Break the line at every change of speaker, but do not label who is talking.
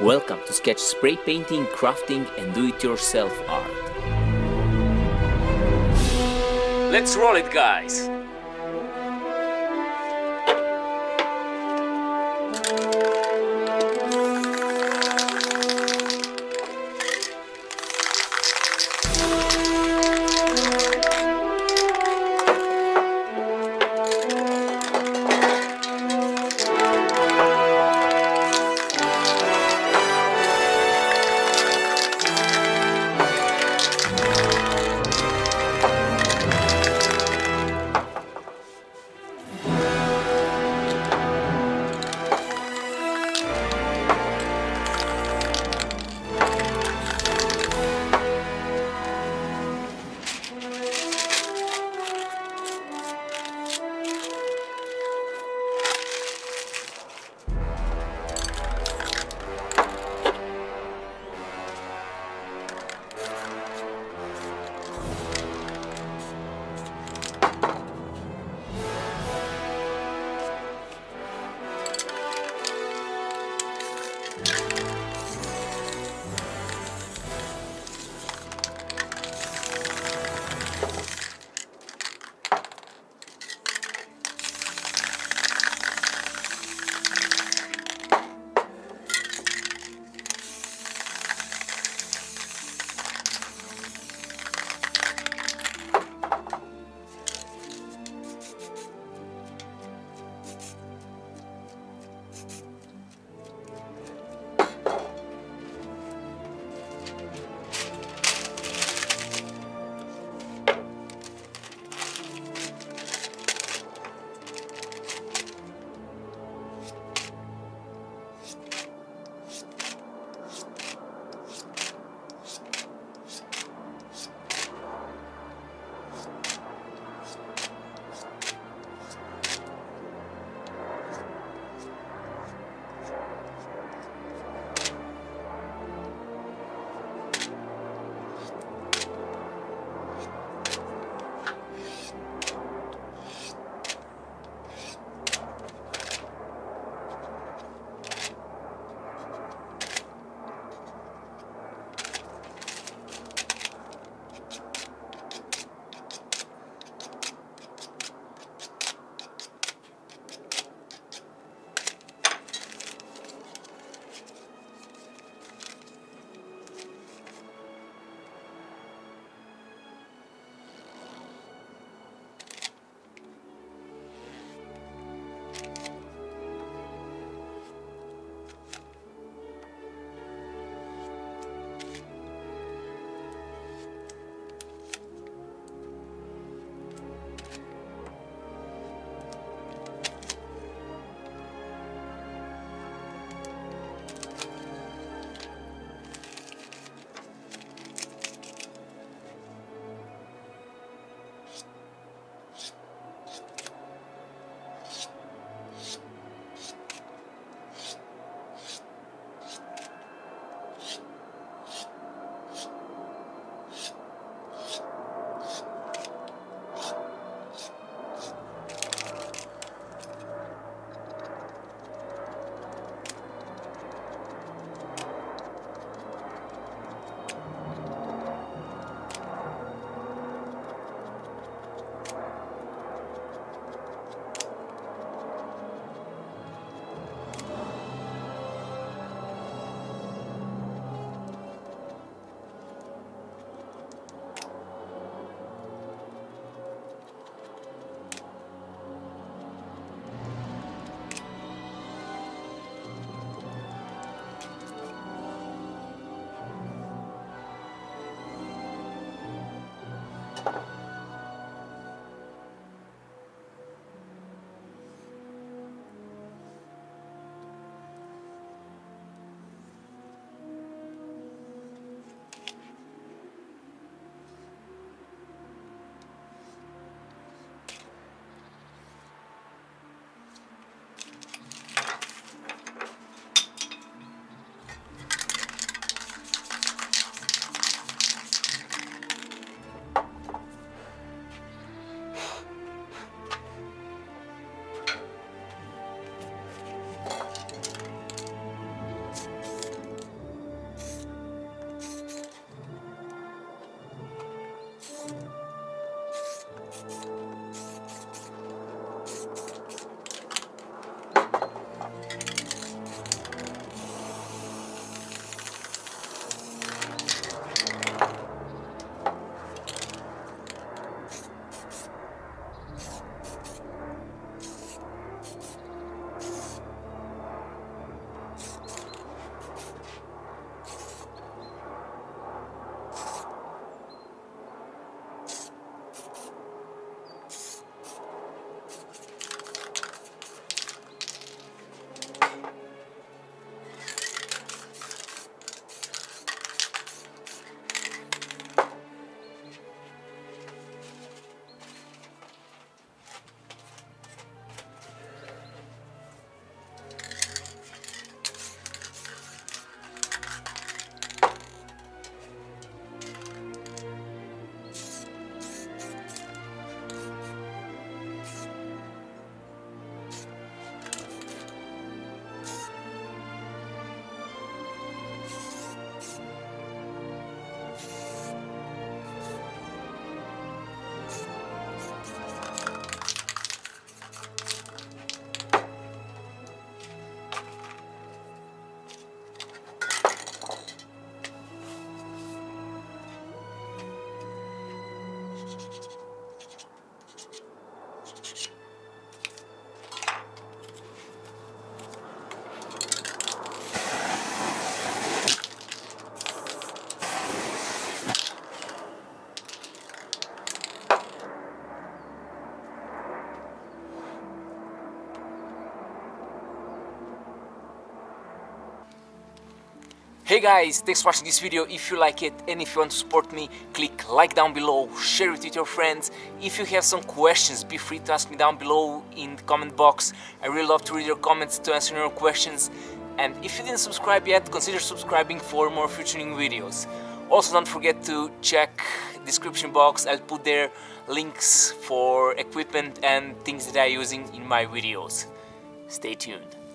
Welcome to Skech Spray Painting, Crafting and Do-It-Yourself Art. Let's roll it, guys! you. Hey guys, thanks for watching this video. If you like it and if you want to support me, click like down below, share it with your friends. If you have some questions, be free to ask me down below in the comment box. I really love to read your comments to answer your questions. And if you didn't subscribe yet, consider subscribing for more future videos. Also don't forget to check description box, I'll put there links for equipment and things that I'm using in my videos. Stay tuned.